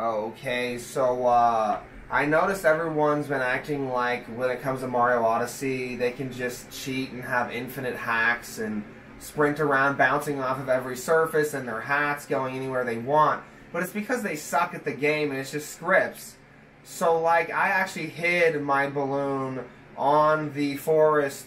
Okay, so uh, I noticed everyone's been acting like when it comes to Mario Odyssey, they can just cheat and have infinite hacks and sprint around bouncing off of every surface and their hats going anywhere they want. But it's because they suck at the game and it's just scripts. So, like, I actually hid my balloon on the forest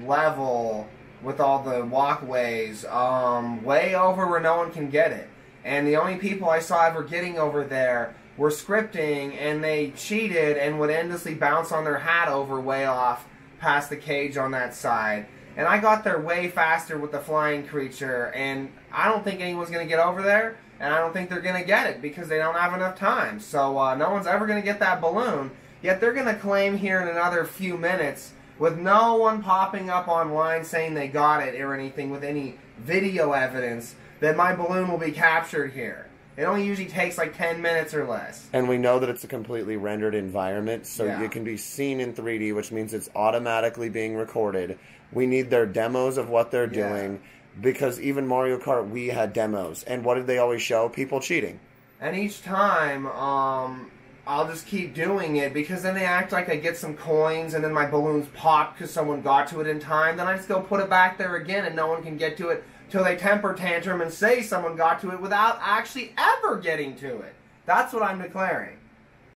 level with all the walkways um, way over where no one can get it. And the only people I saw ever getting over there were scripting, and they cheated and would endlessly bounce on their hat over way off past the cage on that side. And I got there way faster with the flying creature, and I don't think anyone's going to get over there, and I don't think they're going to get it because they don't have enough time. So uh, no one's ever going to get that balloon. Yet they're going to claim here in another few minutes, with no one popping up online saying they got it or anything with any video evidence, that my balloon will be captured here. It only usually takes like 10 minutes or less. And we know that it's a completely rendered environment, so Yeah. it can be seen in 3D, which means it's automatically being recorded. We need their demos of what they're Yeah. doing because even Mario Kart we had demos. And what did they always show? People cheating. And each time, um, I'll just keep doing it because then they act like I get some coins and then my balloons pop because someone got to it in time. Then I just go put it back there again and no one can get to it till they temper tantrum and say someone got to it without actually ever getting to it. That's what I'm declaring.